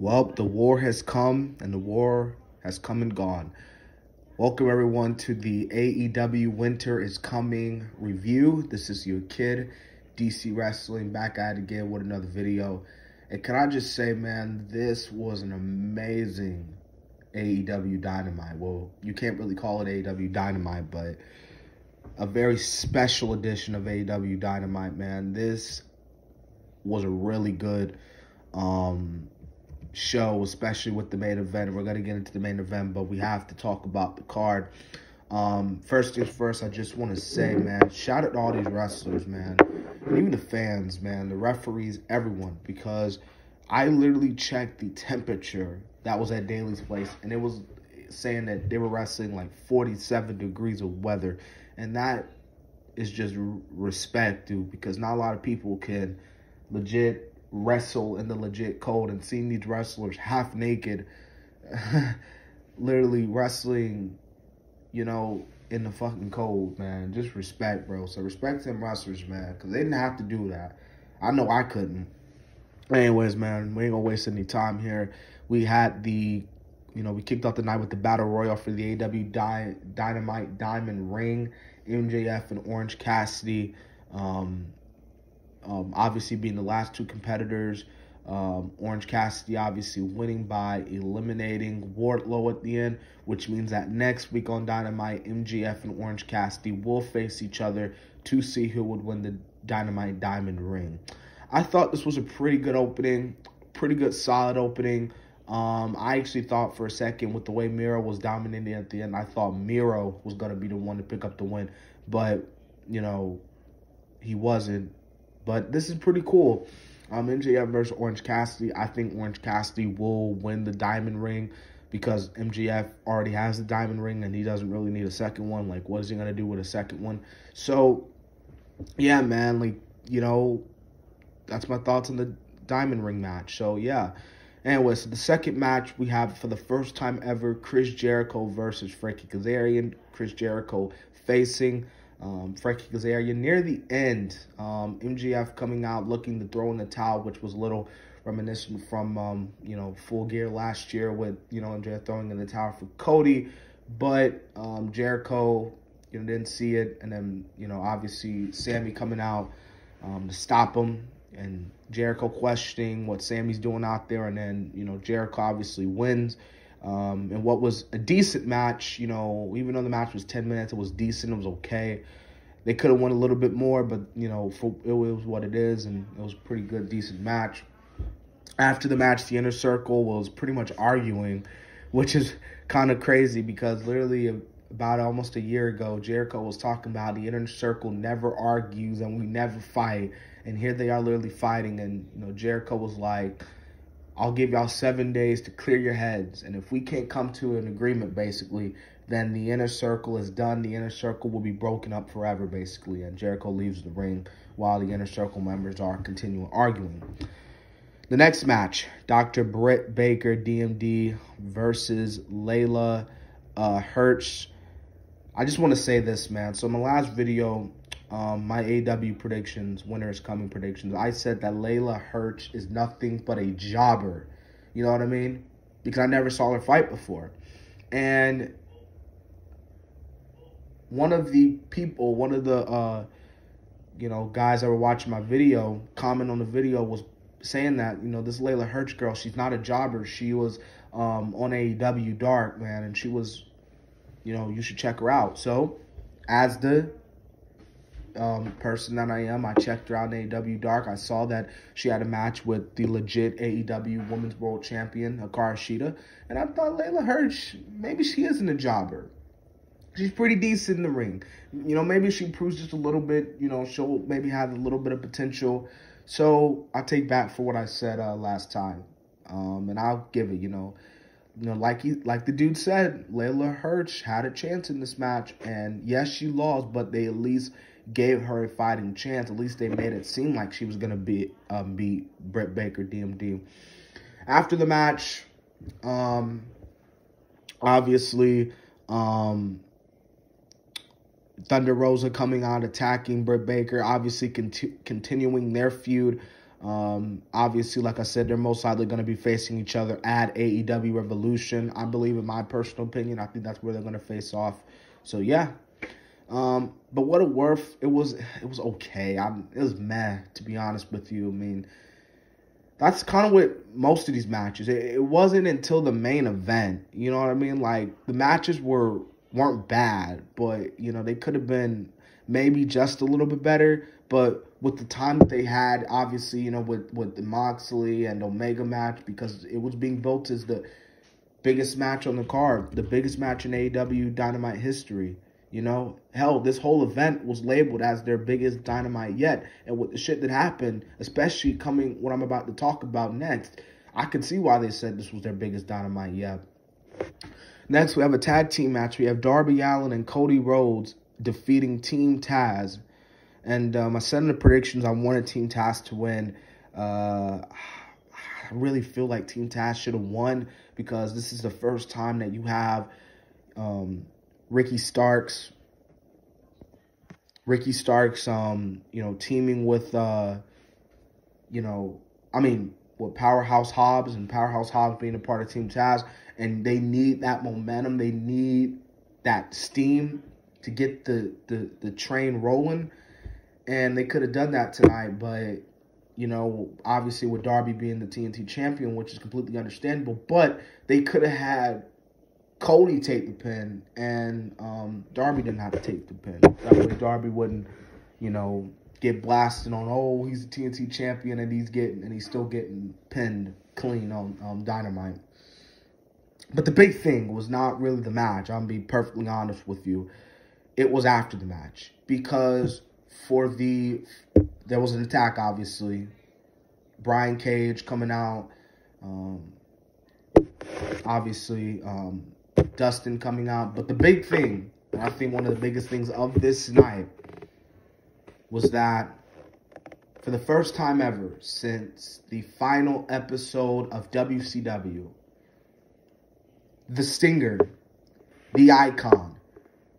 Well, the war has come and the war has come and gone. Welcome everyone to the AEW Winter is Coming review. This is your kid, DC Wrestling, back at it again with another video. And can I just say, man, this was an amazing AEW Dynamite. Well, you can't really call it AEW Dynamite, but a very special edition of AEW Dynamite, man. This was a really good um, show, especially with the main event. We're going to get into the main event, but we have to talk about the card. Um, first things first, I just want to say, man, shout out to all these wrestlers, man, and even the fans, man, the referees, everyone, because I literally checked the temperature that was at Daily's place, and it was saying that they were wrestling like 47 degrees of weather, and that is just respect, dude, because not a lot of people can legit wrestle in the legit cold and seeing these wrestlers half naked, literally wrestling, you know, in the fucking cold, man. Just respect, bro. So respect them wrestlers, man, because they didn't have to do that. I know I couldn't. Anyways, man, we ain't gonna waste any time here. We had the, you know, we kicked off the night with the Battle Royal for the AW Dy Dynamite Diamond Ring, MJF and Orange Cassidy. Um, um, obviously being the last two competitors. Um, Orange Cassidy obviously winning by eliminating Wardlow at the end, which means that next week on Dynamite, MJF and Orange Cassidy will face each other to see who would win the Dynamite Diamond Ring. I thought this was a pretty good opening, pretty good solid opening. Um, I actually thought for a second with the way Miro was dominating at the end, I thought Miro was going to be the one to pick up the win. But, you know, he wasn't. But this is pretty cool. Um, MJF versus Orange Cassidy. I think Orange Cassidy will win the diamond ring because MJF already has the diamond ring and he doesn't really need a second one. Like, what is he going to do with a second one? So, yeah, man, like, you know, that's my thoughts on the diamond ring match. So, yeah. Anyway, so the second match we have for the first time ever Chris Jericho versus Frankie Kazarian. Chris Jericho facing um, Frankie Kazarian near the end, um, MJF coming out looking to throw in the towel, which was a little reminiscent from um, you know Full Gear last year with you know MJF throwing in the towel for Cody, but um, Jericho you know didn't see it, and then you know obviously Sammy coming out um, to stop him, and Jericho questioning what Sammy's doing out there, and then you know Jericho obviously wins. Um, and what was a decent match, you know, even though the match was 10 minutes, it was decent, it was okay. They could have won a little bit more, but, you know, for, it was what it is, and it was a pretty good, decent match. After the match, the Inner Circle was pretty much arguing, which is kind of crazy because literally about almost a year ago, Jericho was talking about the Inner Circle never argues and we never fight. And here they are literally fighting, and, you know, Jericho was like, I'll give y'all seven days to clear your heads. And if we can't come to an agreement, basically, then the inner circle is done. The inner circle will be broken up forever, basically. And Jericho leaves the ring while the inner circle members are continuing arguing. The next match, Dr. Britt Baker, DMD, versus Layla uh, Hirsch. I just want to say this, man. So in my last video, um, my AW predictions, winners coming predictions, I said that Layla Hirsch is nothing but a jobber. You know what I mean? Because I never saw her fight before. And one of the people, one of the, uh, you know, guys that were watching my video, comment on the video was saying that, you know, this Layla Hirsch girl, she's not a jobber. She was um, on AEW Dark, man, and she was, you know, you should check her out. So, as the um, person that I am. I checked in AEW Dark. I saw that she had a match with the legit AEW Women's World Champion, Hikaru Shida. And I thought Layla Hirsch, maybe she isn't a jobber. She's pretty decent in the ring. You know, maybe she proves just a little bit, you know, she'll maybe have a little bit of potential. So I take back for what I said uh, last time. Um, and I'll give it, you know, you know, like he, like the dude said, Layla Hirsch had a chance in this match, and yes, she lost, but they at least gave her a fighting chance. At least they made it seem like she was gonna be um, beat Britt Baker DMD. After the match, um, obviously, um, Thunder Rosa coming out attacking Britt Baker, obviously conti continuing their feud. Um, obviously, like I said, they're most likely going to be facing each other at AEW Revolution. I believe, in my personal opinion, I think that's where they're going to face off. So yeah. Um, but what it worth, it was it was okay. I'm it was meh to be honest with you. I mean, that's kind of what most of these matches. It, it wasn't until the main event, you know what I mean? Like the matches were weren't bad, but you know they could have been maybe just a little bit better. But with the time that they had, obviously, you know, with with the Moxley and Omega match, because it was being built as the biggest match on the card, the biggest match in AEW Dynamite history. You know, hell, this whole event was labeled as their biggest dynamite yet. And with the shit that happened, especially coming what I'm about to talk about next, I can see why they said this was their biggest dynamite yet. Next, we have a tag team match. We have Darby Allin and Cody Rhodes defeating Team Taz. And um, I said in the predictions I wanted Team Taz to win. Uh, I really feel like Team Taz should have won because this is the first time that you have um, Ricky Starks, Ricky Starks, um, you know, teaming with, uh, you know, I mean, with Powerhouse Hobbs and Powerhouse Hobbs being a part of Team Taz, and they need that momentum. They need that steam to get the the, the train rolling, and they could have done that tonight, but you know, obviously with Darby being the TNT champion, which is completely understandable, but they could have had Cody take the pin, and um, Darby didn't have to take the pin. That way, Darby wouldn't, you know, get blasted on. Oh, he's a TNT champion, and he's getting and he's still getting pinned clean on um, Dynamite. But the big thing was not really the match. I'm be perfectly honest with you. It was after the match because for the there was an attack, obviously. Brian Cage coming out. Um, obviously, um, Dustin coming out. But the big thing, I think one of the biggest things of this night, was that for the first time ever since the final episode of WCW, the Stinger, the icon,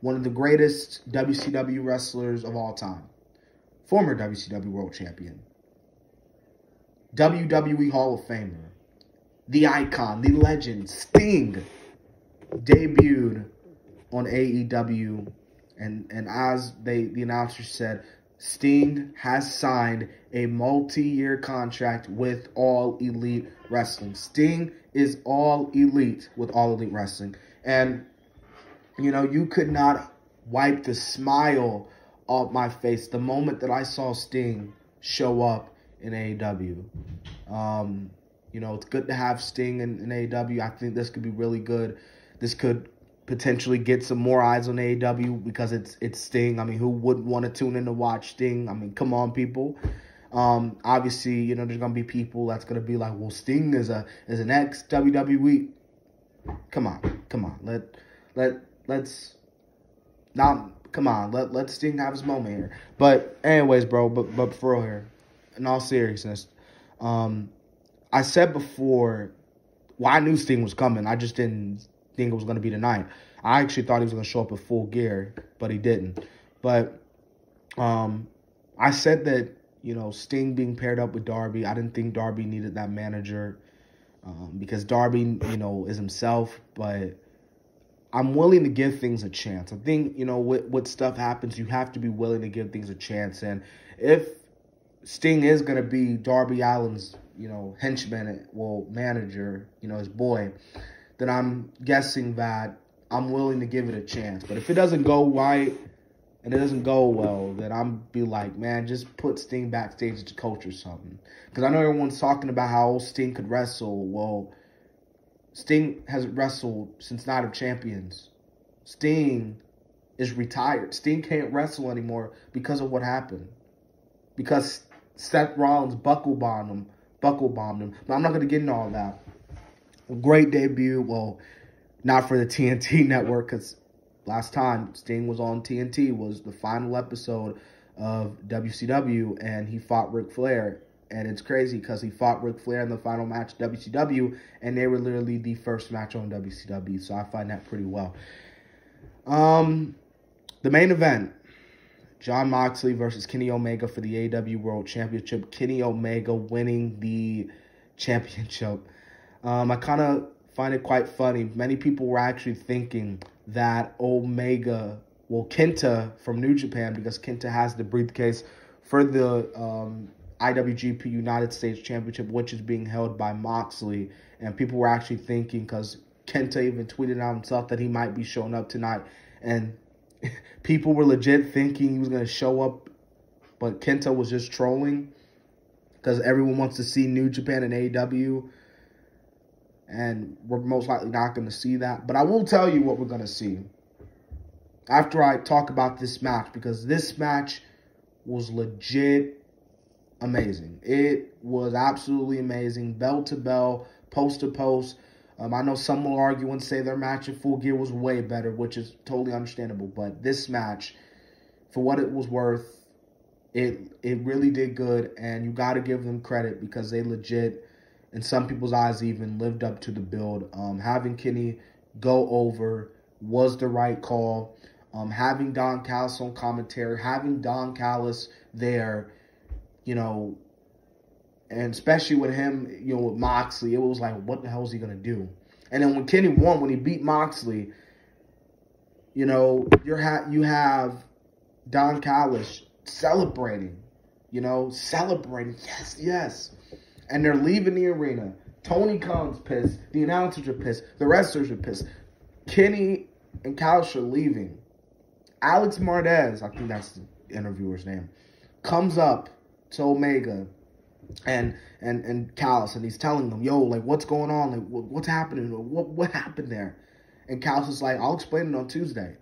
one of the greatest WCW wrestlers of all time, former WCW World Champion, WWE Hall of Famer, the icon, the legend, Sting, debuted on AEW, and and as they the announcer said, Sting has signed a multi-year contract with All Elite Wrestling. Sting is All Elite with All Elite Wrestling, and you know you could not wipe the smile off my face the moment that I saw Sting show up in AEW. Um, you know, it's good to have Sting in, in AEW. I think this could be really good. This could potentially get some more eyes on AEW because it's it's Sting. I mean, who wouldn't want to tune in to watch Sting? I mean, come on, people. Um, obviously, you know, there's gonna be people that's gonna be like, well, Sting is a is an ex WWE. Come on, come on. Let let let's not come on. Let let Sting have his moment here. But anyways, bro. But but for real here, in all seriousness, um, I said before, well, I knew Sting was coming. I just didn't think it was going to be tonight. I actually thought he was going to show up with full gear, but he didn't. But um, I said that, you know, Sting being paired up with Darby, I didn't think Darby needed that manager um, because Darby, you know, is himself, but I'm willing to give things a chance. I think, you know, what, what stuff happens, you have to be willing to give things a chance. And if Sting is going to be Darby Allin's, you know, henchman, well, manager, you know, his boy, then I'm guessing that I'm willing to give it a chance. But if it doesn't go right and it doesn't go well, then I'm be like, man, just put Sting backstage to coach or something. Because I know everyone's talking about how old Sting could wrestle. Well, Sting hasn't wrestled since Night of Champions. Sting is retired. Sting can't wrestle anymore because of what happened. Because Seth Rollins buckle bombed him, buckle bombed him. But I'm not going to get into all that great debut. Well, not for the TNT network because last time Sting was on TNT was the final episode of WCW and he fought Ric Flair. And it's crazy because he fought Ric Flair in the final match WCW and they were literally the first match on WCW. So I find that pretty well. Um, the main event Jon Moxley versus Kenny Omega for the AW World Championship. Kenny Omega winning the championship. Um, I kind of find it quite funny. Many people were actually thinking that Omega, well, Kenta from New Japan, because Kenta has the briefcase for the um, IWGP United States Championship, which is being held by Moxley. And people were actually thinking, because Kenta even tweeted out himself that he might be showing up tonight. And people were legit thinking he was going to show up, but Kenta was just trolling because everyone wants to see New Japan and AEW. And we're most likely not going to see that. But I will tell you what we're going to see after I talk about this match because this match was legit amazing. It was absolutely amazing. Bell to bell, post to post. Um, I know some will argue and say their match in Full Gear was way better, which is totally understandable. But this match, for what it was worth, it it really did good, and you got to give them credit because they legit, in some people's eyes, even lived up to the build. Um, having Kenny go over was the right call. Um, having Don Callis on commentary, having Don Callis there, you know, and especially with him, you know, with Moxley, it was like, what the hell is he gonna do? And then when Kenny won, when he beat Moxley, you know, you're ha- you have Don Callis celebrating, you know, celebrating. Yes, yes. And they're leaving the arena. Tony Khan's pissed. The announcers are pissed. The wrestlers are pissed. Kenny and Callis are leaving. Alex Marvez, I think that's the interviewer's name, comes up to Omega and and and Callis, and he's telling them, "Yo, like, what's going on? Like, what, what's happening? What what happened there?" And Callis is like, "I'll explain it on Tuesday."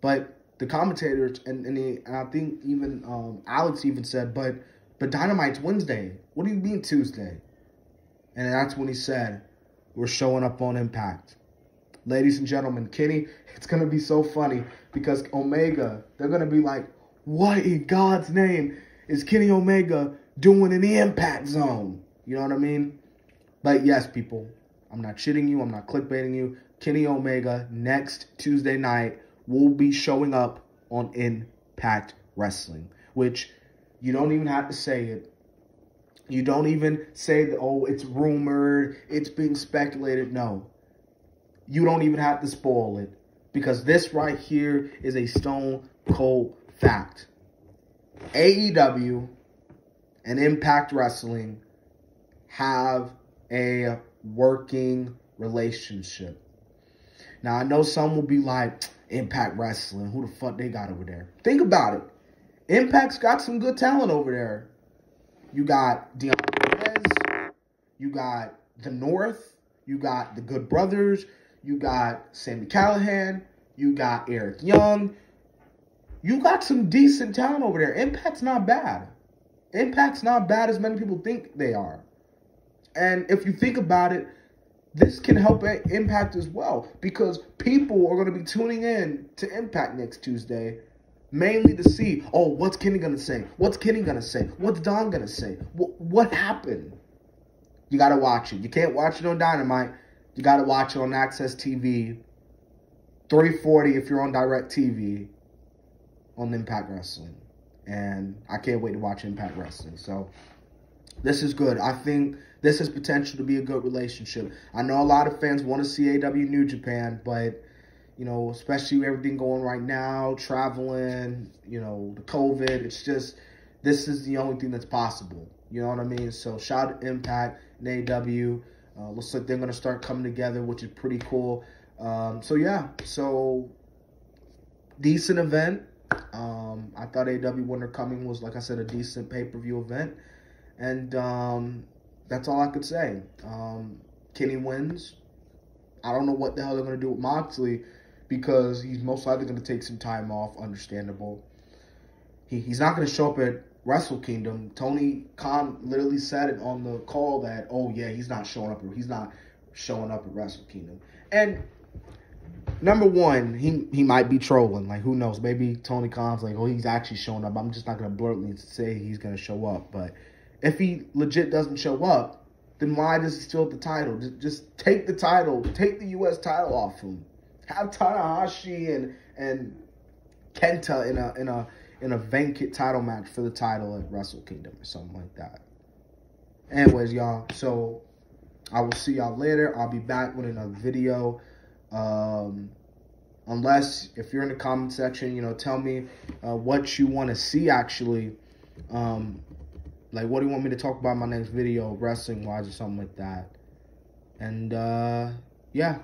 But the commentators and and, he, and I think even um, Alex even said, "But but Dynamite's Wednesday. What do you mean Tuesday?" And that's when he said, "We're showing up on Impact." Ladies and gentlemen, Kenny, it's gonna be so funny because Omega, they're gonna be like, "What in God's name is Kenny Omega?" doing in the impact zone. You know what I mean? But yes, people, I'm not shitting you. I'm not clickbaiting you. Kenny Omega next Tuesday night will be showing up on Impact Wrestling, which you don't even have to say it. You don't even say that, oh, it's rumored, it's being speculated. No. You don't even have to spoil it because this right here is a stone cold fact. AEW and Impact Wrestling have a working relationship. Now, I know some will be like, Impact Wrestling, who the fuck they got over there? Think about it. Impact's got some good talent over there. You got Deonna Purrazzo, you got The North, you got the Good Brothers, you got Sami Callihan, you got Eric Young. You got some decent talent over there. Impact's not bad. Impact's not bad as many people think they are. And if you think about it, this can help Impact as well because people are going to be tuning in to Impact next Tuesday mainly to see, oh, what's Kenny going to say? What's Kenny going to say? What's Don going to say? What, what happened? You got to watch it. You can't watch it on Dynamite. You got to watch it on AXS TV. 340 if you're on DirecTV on Impact Wrestling and I can't wait to watch Impact Wrestling. So this is good. I think this has potential to be a good relationship. I know a lot of fans want to see AW New Japan, but you know, especially everything going right now, traveling, you know, the COVID, it's just this is the only thing that's possible. You know what I mean? So shout out Impact and AW. Uh, looks like they're gonna start coming together, which is pretty cool. Um, so yeah, so decent event. Um, I thought AW Winter Coming was, like I said, a decent pay-per-view event. And um, that's all I could say. Um, Kenny wins. I don't know what the hell they're going to do with Moxley because he's most likely going to take some time off, understandable. He, he's not going to show up at Wrestle Kingdom. Tony Khan literally said it on the call that, oh, yeah, he's not showing up. He's not showing up at Wrestle Kingdom. And number one, he he might be trolling. Like who knows? Maybe Tony Khan's like, oh, he's actually showing up. I'm just not gonna bluntly say he's gonna show up. But if he legit doesn't show up, then why does he still have the title? Just, just take the title, take the U.S. title off him. Have Tanahashi and and Kenta in a in a in a vacant title match for the title at Wrestle Kingdom or something like that. Anyways, y'all, so I will see y'all later. I'll be back with another video. Um, unless if you're in the comment section, you know, tell me uh, what you want to see actually. Um, like, what do you want me to talk about in my next video, wrestling wise or something like that. And uh, yeah.